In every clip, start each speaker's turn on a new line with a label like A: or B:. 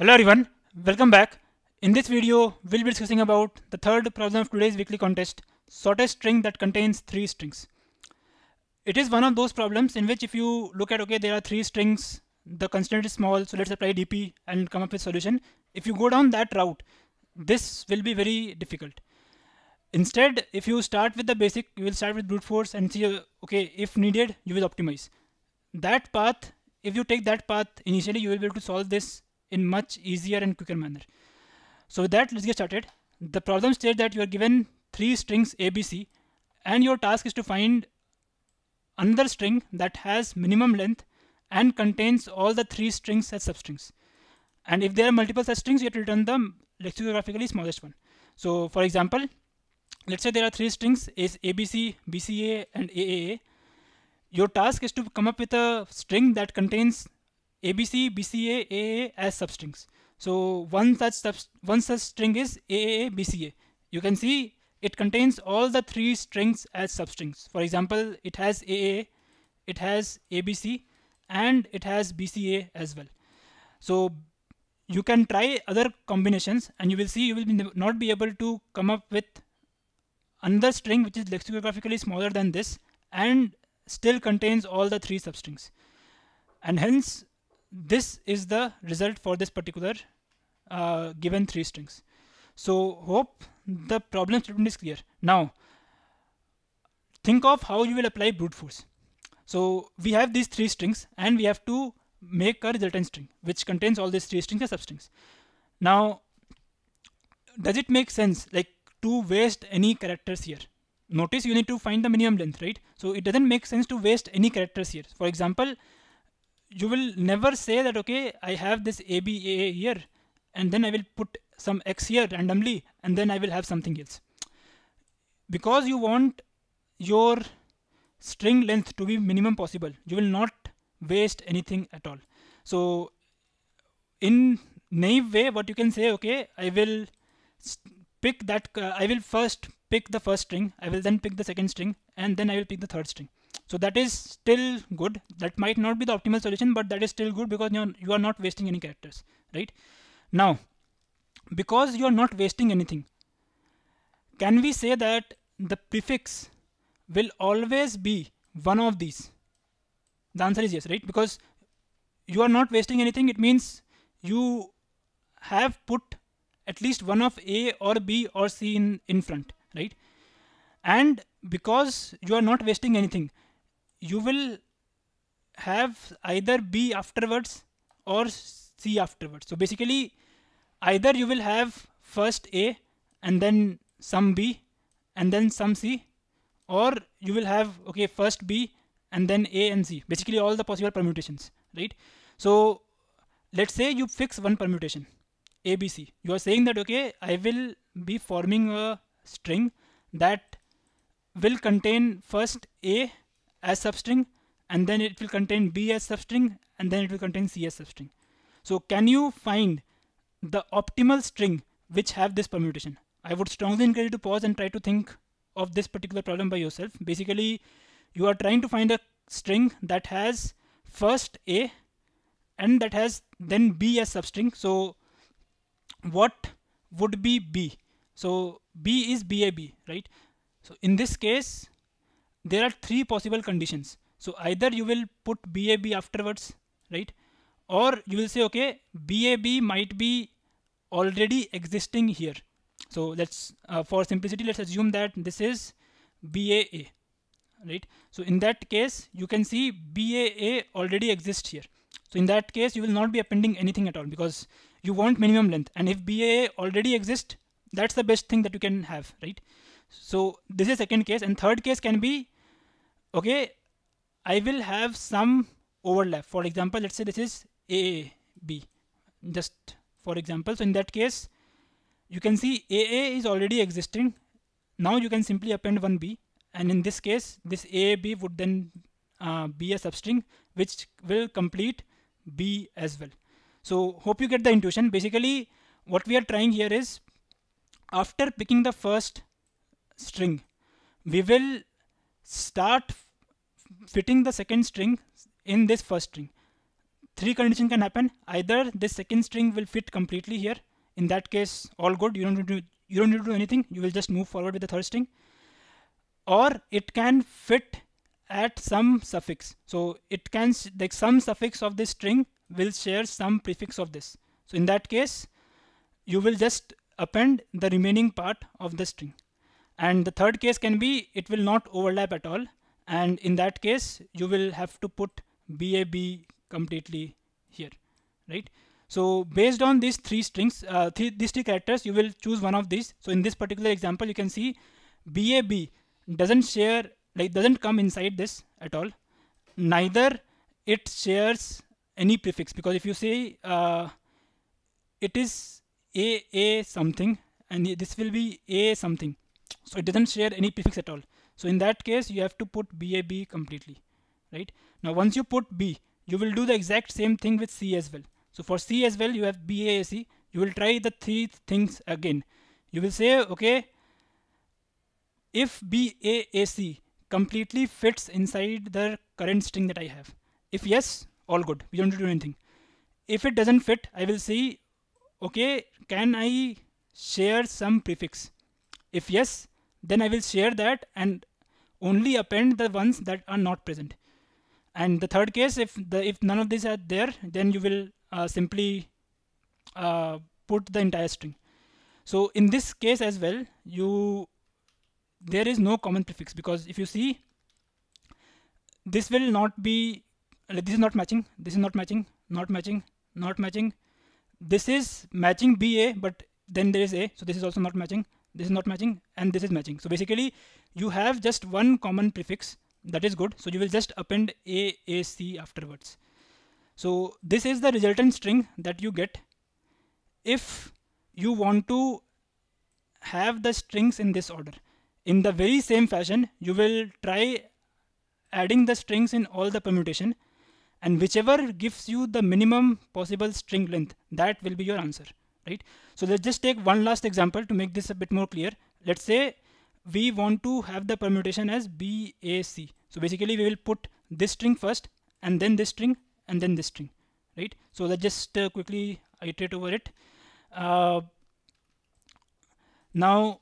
A: Hello everyone, welcome back. In this video, we'll be discussing about the third problem of today's weekly contest, shortest string that contains three strings. It is one of those problems in which if you look at, okay, there are three strings, the constraint is small, so let's apply DP and come up with solution. If you go down that route, this will be very difficult. Instead, if you start with the basic, you will start with brute force and see, okay, if needed, you will optimize. That path, if you take that path initially, you will be able to solve this in much easier and quicker manner. So with that, let's get started. The problem states that you are given three strings ABC and your task is to find another string that has minimum length and contains all the three strings as substrings. And if there are multiple such strings, you have to return the lexicographically smallest one. So for example, let's say there are three strings is ABC, BCA and AAA. Your task is to come up with a string that contains ABC, BCA, AAA as substrings. So one such one such string is AAA, BCA. You can see it contains all the three strings as substrings. For example, it has AAA, it has ABC, and it has BCA as well. So you can try other combinations and you will see you will be not be able to come up with another string which is lexicographically smaller than this and still contains all the three substrings. And hence this is the result for this particular uh, given three strings. So hope the problem statement is clear. Now think of how you will apply brute force. So we have these three strings and we have to make a resultant string which contains all these three strings as substrings. Now does it make sense like to waste any characters here? Notice you need to find the minimum length, right? So it doesn't make sense to waste any characters here. For example, you will never say that okay I have this ABA here and then I will put some X here randomly and then I will have something else. Because you want your string length to be minimum possible you will not waste anything at all. So in naive way what you can say okay I will pick that uh, I will first pick the first string I will then pick the second string and then I will pick the third string so that is still good. That might not be the optimal solution, but that is still good because you're, you are not wasting any characters, right? Now, because you are not wasting anything, can we say that the prefix will always be one of these? The answer is yes, right? Because you are not wasting anything. It means you have put at least one of A or B or C in, in front, right? And because you are not wasting anything, you will have either B afterwards or C afterwards. So basically either you will have first A and then some B and then some C or you will have okay first B and then A and C. Basically all the possible permutations right? So let's say you fix one permutation ABC you are saying that okay I will be forming a string that will contain first A as substring and then it will contain B as substring and then it will contain C as substring. So can you find the optimal string which have this permutation? I would strongly encourage you to pause and try to think of this particular problem by yourself. Basically, you are trying to find a string that has first A and that has then B as substring. So what would be B? So B is BAB, right? So in this case, there are three possible conditions. So either you will put BAB afterwards, right? Or you will say, okay, BAB might be already existing here. So let's, uh, for simplicity, let's assume that this is BAA, right? So in that case, you can see BAA already exists here. So in that case, you will not be appending anything at all because you want minimum length. And if BAA already exists, that's the best thing that you can have, right? So this is second case and third case can be, okay, I will have some overlap. For example, let's say this is A, B, just for example. So in that case, you can see AA is already existing. Now you can simply append one B and in this case, this AAB would then uh, be a substring which will complete B as well. So hope you get the intuition. Basically, what we are trying here is after picking the first string, we will start fitting the second string in this first string. three condition can happen. Either this second string will fit completely here. In that case, all good. You don't need to you don't need to do anything. You will just move forward with the third string. Or it can fit at some suffix. So it can like some suffix of this string will share some prefix of this. So in that case, you will just append the remaining part of the string. And the third case can be it will not overlap at all. And in that case, you will have to put BAB completely here, right? So based on these three strings, uh, th these three characters, you will choose one of these. So in this particular example, you can see BAB doesn't share, like doesn't come inside this at all. Neither it shares any prefix because if you say uh, it is a a something and this will be a something, so it doesn't share any prefix at all. So in that case, you have to put BAB completely, right? Now once you put B, you will do the exact same thing with C as well. So for C as well, you have BAC. You will try the three things again. You will say, okay, if BAAC completely fits inside the current string that I have. If yes, all good. We don't do anything. If it doesn't fit, I will see, okay, can I share some prefix? If yes, then I will share that and only append the ones that are not present and the third case if the if none of these are there then you will uh, simply uh, put the entire string so in this case as well you there is no common prefix because if you see this will not be this is not matching this is not matching not matching not matching this is matching ba but then there is a so this is also not matching this is not matching and this is matching. So basically you have just one common prefix that is good. So you will just append AAC afterwards. So this is the resultant string that you get. If you want to have the strings in this order in the very same fashion you will try adding the strings in all the permutation and whichever gives you the minimum possible string length that will be your answer right so let's just take one last example to make this a bit more clear let's say we want to have the permutation as BAC. So basically we will put this string first and then this string and then this string, right? So let's just uh, quickly iterate over it. Uh, now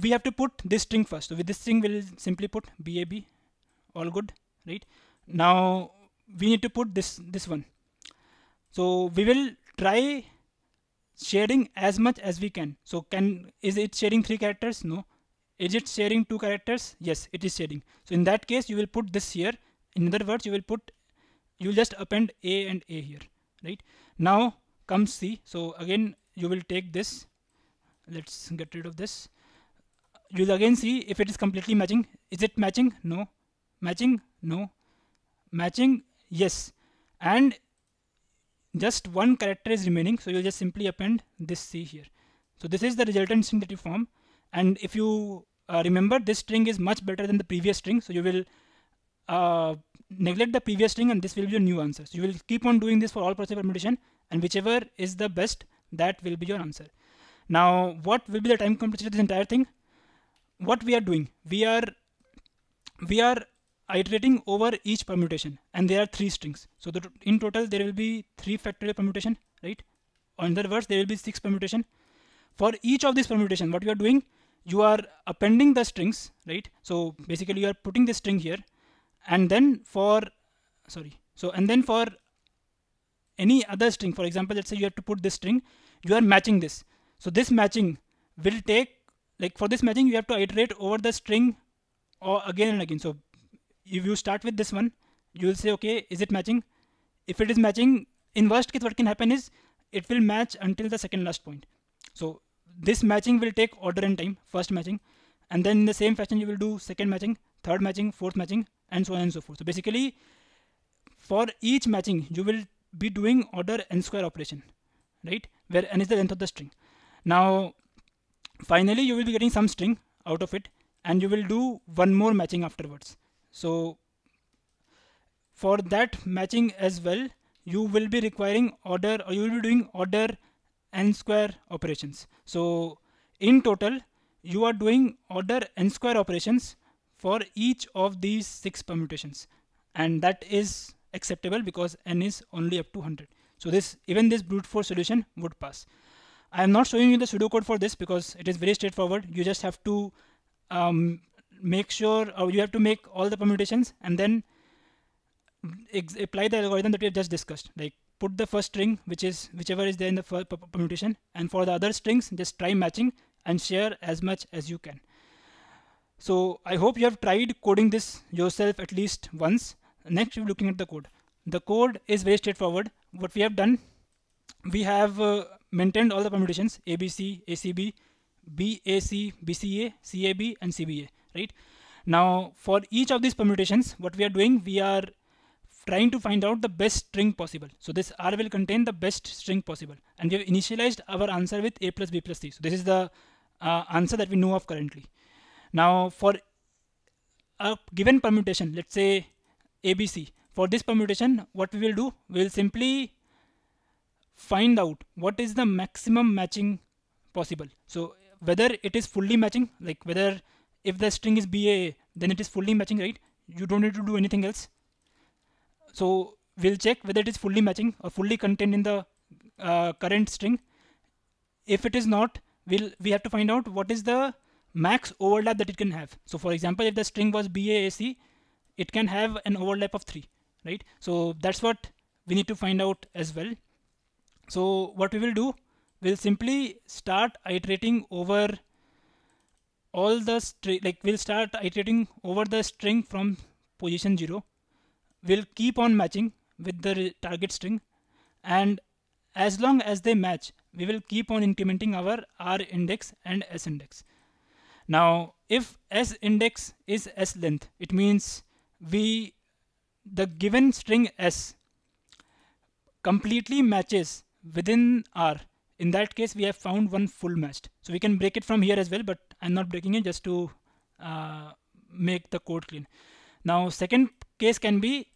A: we have to put this string first. So with this string we'll simply put BAB, all good, right? Now we need to put this this one. So we will try sharing as much as we can. So can is it sharing three characters? No. Is it sharing two characters? Yes it is sharing so in that case you will put this here. In other words you will put you will just append a and a here right? Now comes c. So again you will take this. Let's get rid of this. You'll again see if it is completely matching. Is it matching? No. Matching? No. Matching yes. And just one character is remaining so you'll just simply append this c here. So this is the resultant string that you form. And if you uh, remember this string is much better than the previous string so you will uh, neglect the previous string and this will be your new answer. So you will keep on doing this for all possible permutation and whichever is the best that will be your answer. Now what will be the time complexity of this entire thing? What we are doing? We are we are iterating over each permutation and there are three strings. So the, in total there will be three factorial permutation right? Or in other words there will be six permutation. For each of these permutation what you are doing you are appending the strings right? So basically you are putting the string here and then for sorry so and then for any other string for example let's say you have to put this string you are matching this. So this matching will take like for this matching you have to iterate over the string or again and again. So if you start with this one you will say okay is it matching? If it is matching in worst case what can happen is it will match until the second last point. So this matching will take order n time first matching and then in the same fashion you will do second matching third matching fourth matching and so on and so forth. So basically for each matching you will be doing order n square operation right where n is the length of the string. Now finally you will be getting some string out of it and you will do one more matching afterwards so for that matching as well you will be requiring order or you will be doing order n square operations. So in total, you are doing order n square operations for each of these six permutations. And that is acceptable because n is only up to 100 so this even this brute force solution would pass I am not showing you the pseudocode for this because it is very straightforward you just have to um, make sure or you have to make all the permutations and then apply the algorithm that we have just discussed. Like put the first string which is whichever is there in the first permutation and for the other strings just try matching and share as much as you can. So I hope you have tried coding this yourself at least once. Next we're looking at the code. The code is very straightforward. What we have done we have uh, maintained all the permutations ABC ACB BAC BCA CAB and CBA right now for each of these permutations what we are doing we are trying to find out the best string possible. So this R will contain the best string possible. And we have initialized our answer with A plus B plus C. So this is the uh, answer that we know of currently. Now for a given permutation, let's say ABC, for this permutation, what we will do, we will simply find out what is the maximum matching possible. So whether it is fully matching, like whether if the string is BA, then it is fully matching, right? You don't need to do anything else. So we'll check whether it is fully matching or fully contained in the uh, current string. If it is not, we'll we have to find out what is the max overlap that it can have. So for example, if the string was BAAC, it can have an overlap of three, right? So that's what we need to find out as well. So what we will do, we'll simply start iterating over all the string, like we'll start iterating over the string from position zero. Will keep on matching with the target string. And as long as they match we will keep on incrementing our r index and s index. Now if s index is s length it means we the given string s completely matches within r in that case we have found one full matched so we can break it from here as well but i'm not breaking it just to uh, make the code clean now second case can be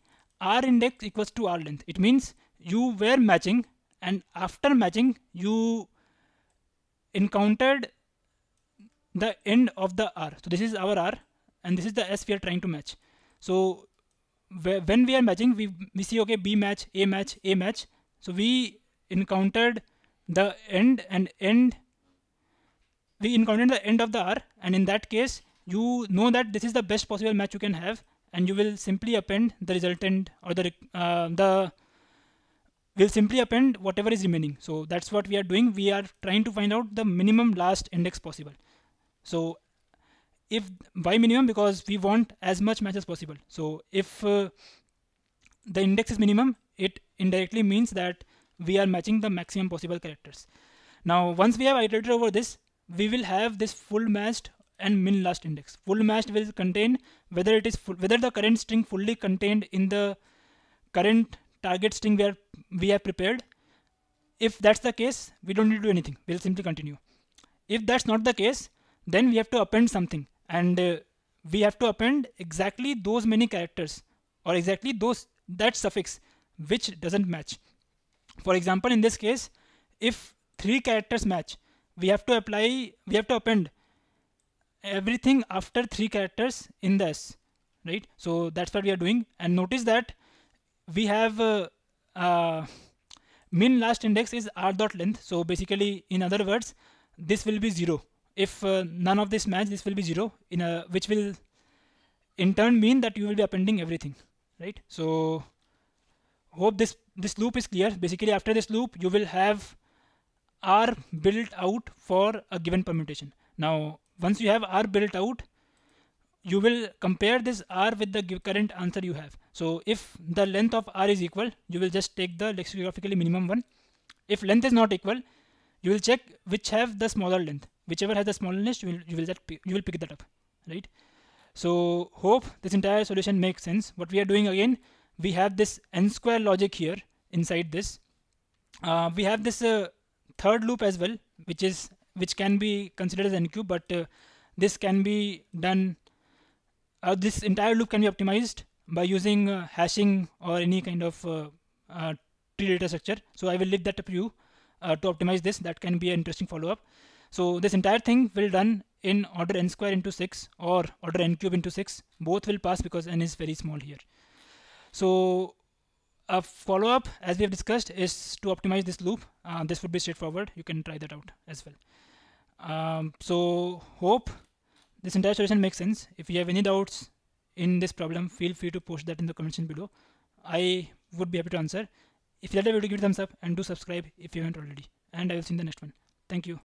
A: r index equals to r length. It means you were matching and after matching you encountered the end of the r. So this is our r and this is the s we are trying to match. So when we are matching we, we see okay b match a match a match so we encountered the end and end we encountered the end of the r and in that case you know that this is the best possible match you can have and you will simply append the resultant or the uh, the will simply append whatever is remaining. So that's what we are doing. We are trying to find out the minimum last index possible. So if by minimum? Because we want as much match as possible. So if uh, the index is minimum it indirectly means that we are matching the maximum possible characters now once we have iterated over this we will have this full matched and min last index. Full matched will contain whether it is full, whether the current string fully contained in the current target string where we have prepared. If that's the case, we don't need to do anything. We'll simply continue. If that's not the case, then we have to append something and uh, we have to append exactly those many characters or exactly those that suffix which doesn't match. For example, in this case, if three characters match, we have to apply, we have to append everything after three characters in the S, right? So that's what we are doing. And notice that we have uh, uh, min last index is r dot length. So basically, in other words, this will be zero. If uh, none of this match, this will be zero. In a which will in turn mean that you will be appending everything, right? So hope this this loop is clear. Basically, after this loop, you will have r built out for a given permutation. Now once you have R built out, you will compare this R with the current answer you have. So if the length of R is equal, you will just take the lexicographically minimum one. If length is not equal, you will check which have the smaller length. Whichever has the smaller length, you will you will just you will pick that up, right? So hope this entire solution makes sense. What we are doing again, we have this n square logic here inside this. Uh, we have this uh, third loop as well, which is which can be considered as n cube, but uh, this can be done. Uh, this entire loop can be optimized by using uh, hashing or any kind of tree data structure. So I will leave that up to you to optimize this. That can be an interesting follow-up. So this entire thing will done in order n square into 6 or order n cube into 6. Both will pass because n is very small here. So a follow-up as we have discussed is to optimize this loop. Uh, this would be straightforward. You can try that out as well. Um, so hope this entire solution makes sense. If you have any doubts in this problem feel free to post that in the comment section below. I would be happy to answer. If you like the video give it a thumbs up and do subscribe if you haven't already. And i will see you in the next one. Thank you